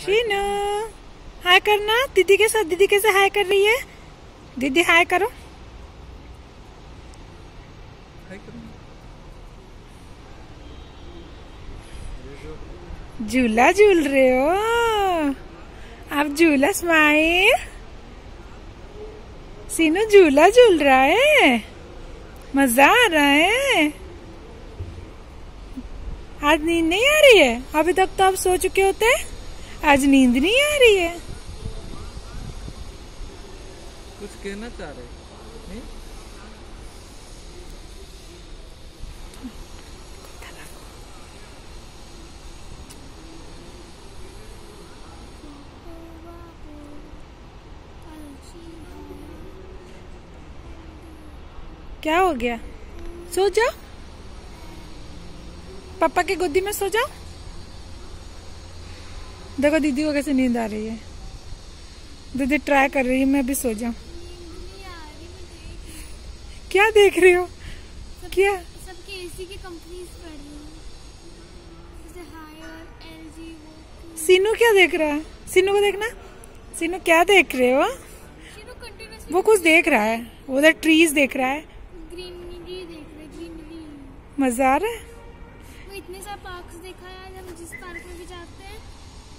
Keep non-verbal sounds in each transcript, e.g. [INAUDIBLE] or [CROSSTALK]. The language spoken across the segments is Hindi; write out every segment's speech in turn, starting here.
शीनू हाय करना। दीदी के साथ दीदी कैसे हाय कर रही है? दीदी हाय करो। झूला झूल रहे हो? आप झूला स्माइल सीनू झूला झूल रहा है। मज़ा आ रहा है। आज नींद नहीं आ रही है? अभी तक तो आप सो चुके होते। आज नींद नहीं आ रही है? कुछ कहना चाह रहे नहीं? क्या हो गया? सो जाओ। पापा के गोदी में सो जाओ। देखो दीदी को कैसे नींद आ रही है। दीदी ट्राई कर रही है मैं भी सो जाऊँ। क्या देख रही हो? क्या? सबके एसी की कंपनीज़ पढ़ रही हूँ। जैसे हायर एलजी वो सीनू क्या देख रहा है? सीनू को देखना। सीनू क्या देख रहे हो? वो कुछ देख रहा है। उधर ट्रीज देख रहा है। ग्रीनरी देख रहे ग्रीनरी मज़ा आ रहा है? वो इतने सारे पार्क्स देखा है हम जिस पार्क में भी जाते हैं।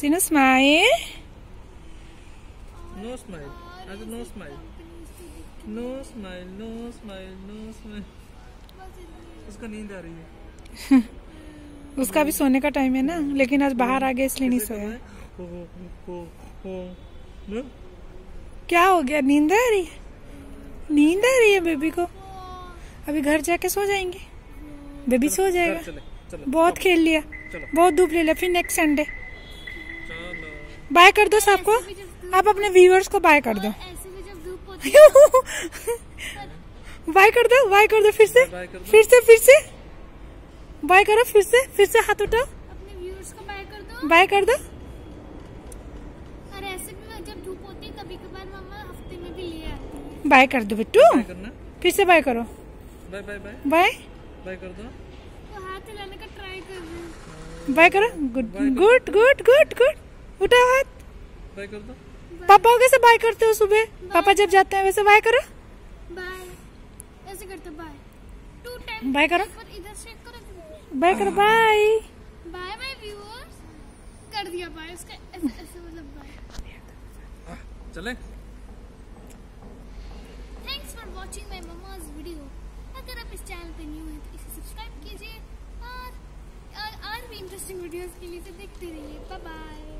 स्माइल नो स्माइल आज no smile no smile no smile no smile उसका नींद आ रही है। [LAUGHS] उसका भी सोने का टाइम है ना लेकिन आज बाहर आ गया इसलिए नहीं सोया। हो हो क्या हो गया? नींद आ रही है? नींद आ रही है बेबी को? अभी घर जाके सो जाएँगे? बेबी सो जाएगा? चले चलो बहुत खेल लिया बहुत धूप ले लिया फिर नेक्स्ट संडे बाय कर दो सबको आप अपने व्यूअर्स को बाय कर दो ऐसे भी जब धूप होती है बाय कर दो बाय कर दो फिर से। फिर से फिर से बाय करो फिर से फिर से हाथ उठाओ अपने बाय कर दो बाय कर दो ऐसे भी जब धूप होती है कभी कभार मम्मा हफ़्ते में भी ले आती है बाय कर दो बिट्टू फिर से बाय करो bye bye bye bye bye कर दो वो हाथ हिलाने का ट्राई कर बाय करो good good good good good उठाओ हाथ। बाय कर दो। पापा कैसे बाय करते हो सुबह? पापा जब जाते हैं वैसे बाय करो। बाय। ऐसे करते बाय। टू टाइम बाय करो। इधर से करो बाय करो बाय। बाय बाय व्यूअर्स कर दिया बाय। उसका ऐसे ऐसे मतलब बाय। चले। Thanks for watching my mumma's video अगर आप इस चैनल पे न्यू हैं तो इसे सब्सक्राइब कीजिए। और और, और भी इंटरेस्टिंग वीडियोस के लिए तो देखते रहिए। Bye bye